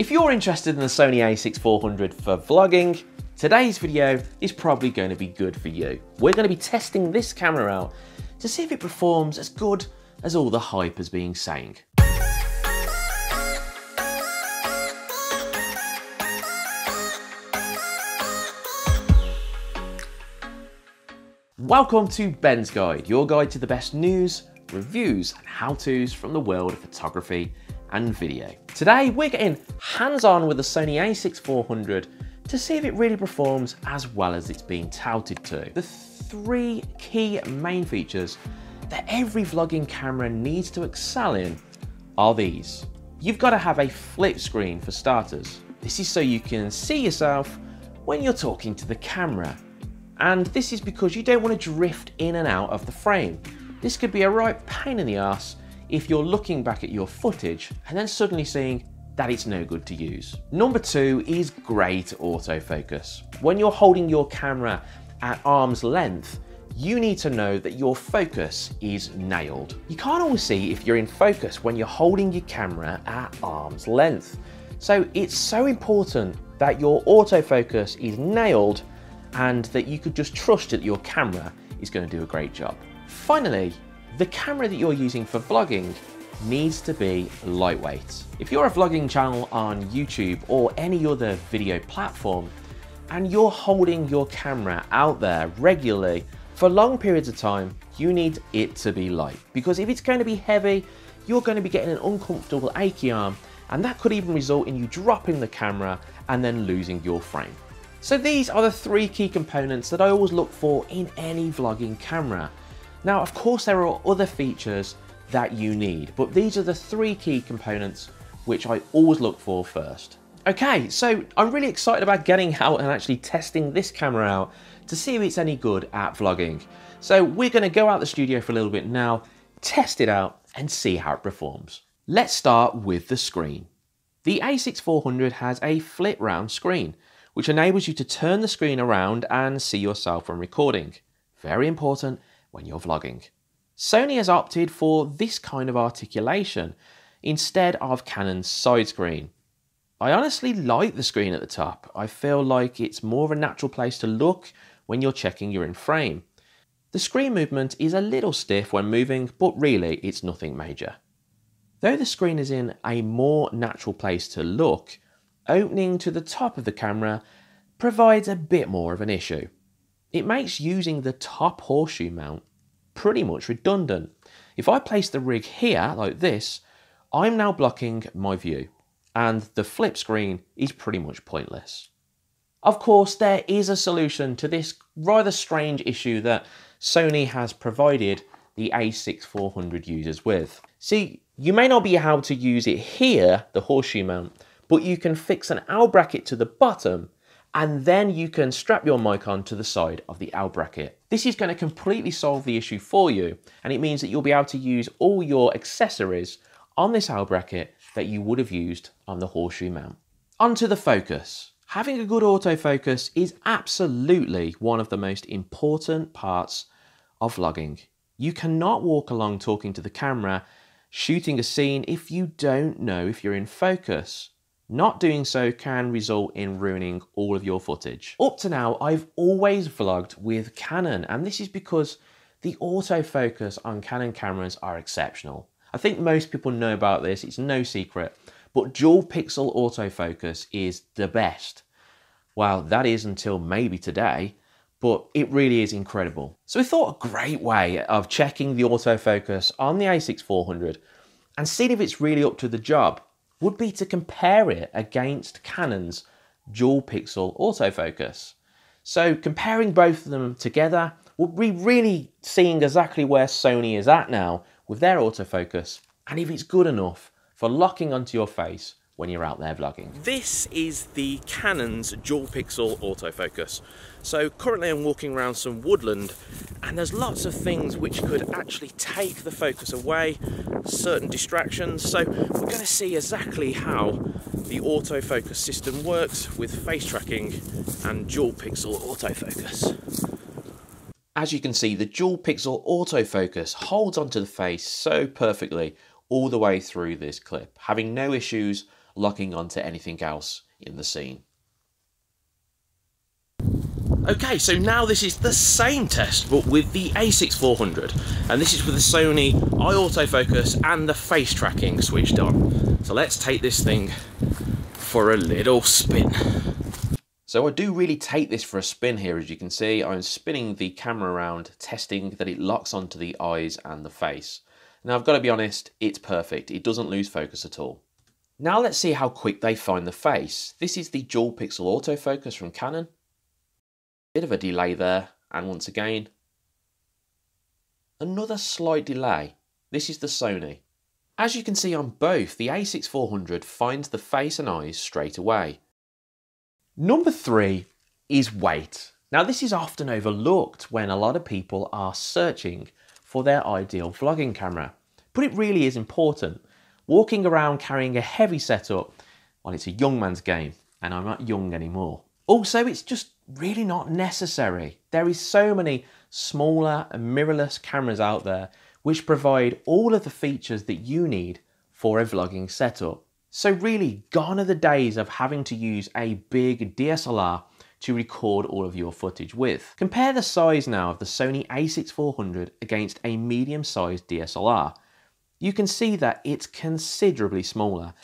If you're interested in the Sony a6400 for vlogging, today's video is probably going to be good for you. We're going to be testing this camera out to see if it performs as good as all the hype has been saying. Welcome to Ben's Guide, your guide to the best news, reviews and how-tos from the world of photography and video. Today we're getting hands-on with the Sony a6400 to see if it really performs as well as it's being touted to. The three key main features that every vlogging camera needs to excel in are these. You've got to have a flip screen for starters. This is so you can see yourself when you're talking to the camera. And this is because you don't want to drift in and out of the frame. This could be a right pain in the ass if you're looking back at your footage and then suddenly seeing that it's no good to use. Number two is great autofocus. When you're holding your camera at arm's length, you need to know that your focus is nailed. You can't always see if you're in focus when you're holding your camera at arm's length. So it's so important that your autofocus is nailed and that you could just trust that your camera is going to do a great job. Finally, the camera that you're using for vlogging needs to be lightweight. If you're a vlogging channel on YouTube or any other video platform, and you're holding your camera out there regularly for long periods of time, you need it to be light. Because if it's going to be heavy, you're going to be getting an uncomfortable achy arm, and that could even result in you dropping the camera and then losing your frame. So these are the three key components that I always look for in any vlogging camera. Now, of course, there are other features that you need, but these are the three key components which I always look for first. Okay, so I'm really excited about getting out and actually testing this camera out to see if it's any good at vlogging. So we're gonna go out the studio for a little bit now, test it out and see how it performs. Let's start with the screen. The a6400 has a flip round screen, which enables you to turn the screen around and see yourself when recording. Very important when you're vlogging. Sony has opted for this kind of articulation instead of Canon's side screen. I honestly like the screen at the top. I feel like it's more of a natural place to look when you're checking you're in frame. The screen movement is a little stiff when moving, but really it's nothing major. Though the screen is in a more natural place to look, opening to the top of the camera provides a bit more of an issue. It makes using the top horseshoe mount pretty much redundant. If I place the rig here, like this, I'm now blocking my view, and the flip screen is pretty much pointless. Of course, there is a solution to this rather strange issue that Sony has provided the a6400 users with. See, you may not be able to use it here, the horseshoe mount, but you can fix an L bracket to the bottom and then you can strap your mic on to the side of the L bracket. This is going to completely solve the issue for you, and it means that you'll be able to use all your accessories on this L bracket that you would have used on the horseshoe mount. Onto the focus. Having a good autofocus is absolutely one of the most important parts of vlogging. You cannot walk along talking to the camera, shooting a scene if you don't know if you're in focus. Not doing so can result in ruining all of your footage. Up to now, I've always vlogged with Canon, and this is because the autofocus on Canon cameras are exceptional. I think most people know about this, it's no secret, but dual pixel autofocus is the best. Well, that is until maybe today, but it really is incredible. So we thought a great way of checking the autofocus on the a6400 and seeing if it's really up to the job would be to compare it against Canon's dual pixel autofocus. So comparing both of them together, we'll be really seeing exactly where Sony is at now with their autofocus and if it's good enough for locking onto your face when you're out there vlogging. This is the Canon's dual pixel autofocus. So currently I'm walking around some woodland and there's lots of things which could actually take the focus away, certain distractions. So we're going to see exactly how the autofocus system works with face tracking and dual pixel autofocus. As you can see, the dual pixel autofocus holds onto the face so perfectly all the way through this clip, having no issues locking onto anything else in the scene. Okay, so now this is the same test, but with the a6400, and this is with the Sony eye autofocus and the face tracking switched on. So let's take this thing for a little spin. So I do really take this for a spin here, as you can see. I'm spinning the camera around, testing that it locks onto the eyes and the face. Now I've got to be honest, it's perfect. It doesn't lose focus at all. Now let's see how quick they find the face. This is the dual pixel autofocus from Canon. Bit of a delay there, and once again, another slight delay. This is the Sony. As you can see on both, the a6400 finds the face and eyes straight away. Number three is weight. Now this is often overlooked when a lot of people are searching for their ideal vlogging camera, but it really is important. Walking around carrying a heavy setup, well it's a young man's game, and I'm not young anymore. Also, it's just really not necessary. There is so many smaller and mirrorless cameras out there which provide all of the features that you need for a vlogging setup. So really, gone are the days of having to use a big DSLR to record all of your footage with. Compare the size now of the Sony a6400 against a medium-sized DSLR. You can see that it's considerably smaller.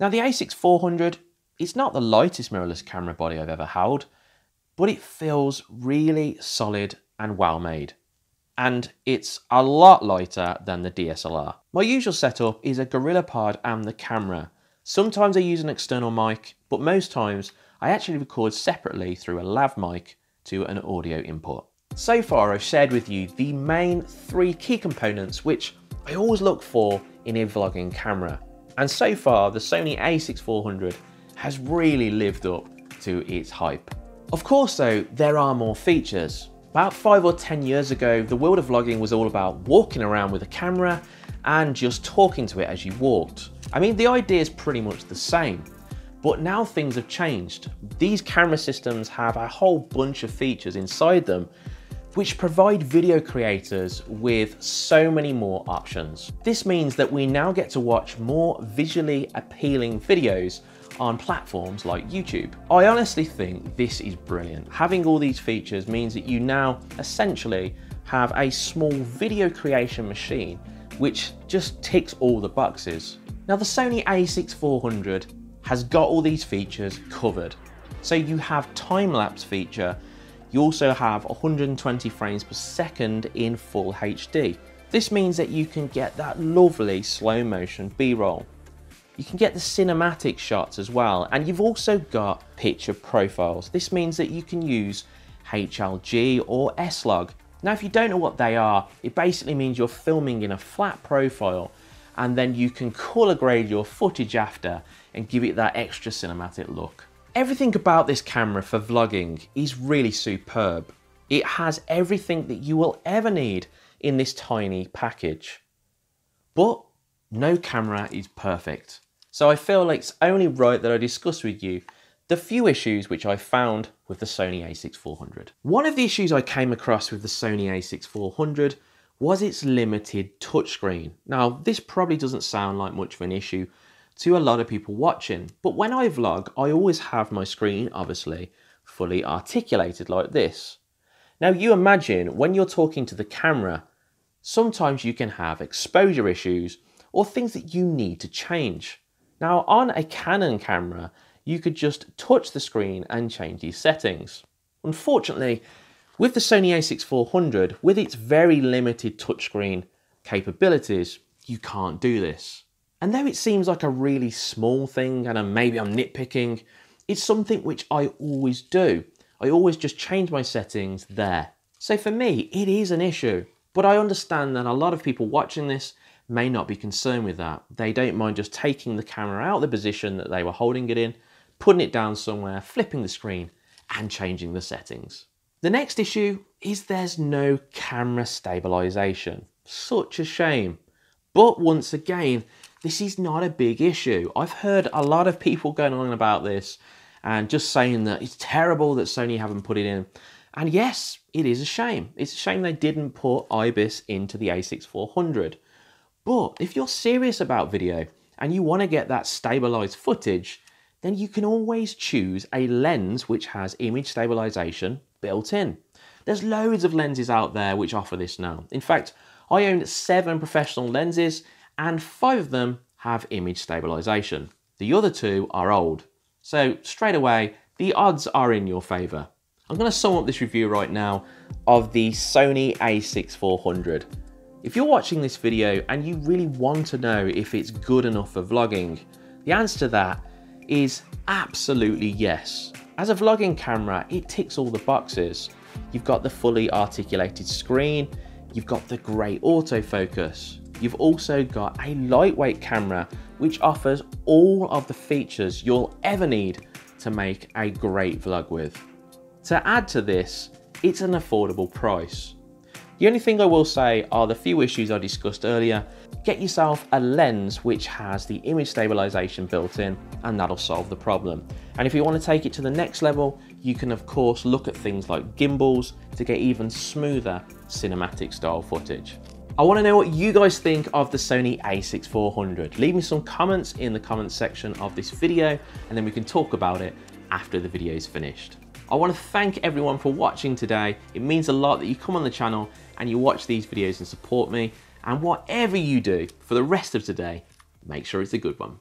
Now the a6400 it's not the lightest mirrorless camera body I've ever held, but it feels really solid and well made. And it's a lot lighter than the DSLR. My usual setup is a GorillaPod and the camera. Sometimes I use an external mic, but most times I actually record separately through a lav mic to an audio input. So far I've shared with you the main three key components which I always look for in a vlogging camera. And so far the Sony a6400 has really lived up to its hype. Of course though, there are more features. About five or 10 years ago, the world of vlogging was all about walking around with a camera and just talking to it as you walked. I mean, the idea is pretty much the same, but now things have changed. These camera systems have a whole bunch of features inside them which provide video creators with so many more options. This means that we now get to watch more visually appealing videos on platforms like YouTube. I honestly think this is brilliant. Having all these features means that you now essentially have a small video creation machine which just ticks all the boxes. Now the Sony a6400 has got all these features covered. So you have time-lapse feature, you also have 120 frames per second in full HD. This means that you can get that lovely slow motion B-roll. You can get the cinematic shots as well, and you've also got picture profiles. This means that you can use HLG or S-Log. Now, if you don't know what they are, it basically means you're filming in a flat profile and then you can color grade your footage after and give it that extra cinematic look. Everything about this camera for vlogging is really superb. It has everything that you will ever need in this tiny package. But no camera is perfect. So I feel like it's only right that I discuss with you the few issues which I found with the Sony a6400. One of the issues I came across with the Sony a6400 was its limited touchscreen. Now, this probably doesn't sound like much of an issue to a lot of people watching, but when I vlog, I always have my screen, obviously, fully articulated like this. Now, you imagine when you're talking to the camera, sometimes you can have exposure issues or things that you need to change. Now on a Canon camera, you could just touch the screen and change these settings. Unfortunately, with the Sony a6400, with its very limited touchscreen capabilities, you can't do this. And though it seems like a really small thing and maybe I'm nitpicking, it's something which I always do. I always just change my settings there. So for me, it is an issue, but I understand that a lot of people watching this may not be concerned with that. They don't mind just taking the camera out the position that they were holding it in, putting it down somewhere, flipping the screen, and changing the settings. The next issue is there's no camera stabilization. Such a shame. But once again, this is not a big issue. I've heard a lot of people going on about this and just saying that it's terrible that Sony haven't put it in. And yes, it is a shame. It's a shame they didn't put IBIS into the a6400. But if you're serious about video and you want to get that stabilized footage, then you can always choose a lens which has image stabilization built in. There's loads of lenses out there which offer this now. In fact, I own seven professional lenses and five of them have image stabilization. The other two are old. So straight away, the odds are in your favor. I'm gonna sum up this review right now of the Sony a6400. If you're watching this video and you really want to know if it's good enough for vlogging, the answer to that is absolutely yes. As a vlogging camera, it ticks all the boxes. You've got the fully articulated screen, you've got the great autofocus, you've also got a lightweight camera which offers all of the features you'll ever need to make a great vlog with. To add to this, it's an affordable price. The only thing I will say are the few issues I discussed earlier. Get yourself a lens which has the image stabilization built in and that'll solve the problem. And if you want to take it to the next level, you can of course look at things like gimbals to get even smoother cinematic style footage. I want to know what you guys think of the Sony a6400. Leave me some comments in the comments section of this video and then we can talk about it after the video is finished. I want to thank everyone for watching today. It means a lot that you come on the channel and you watch these videos and support me. And whatever you do for the rest of today, make sure it's a good one.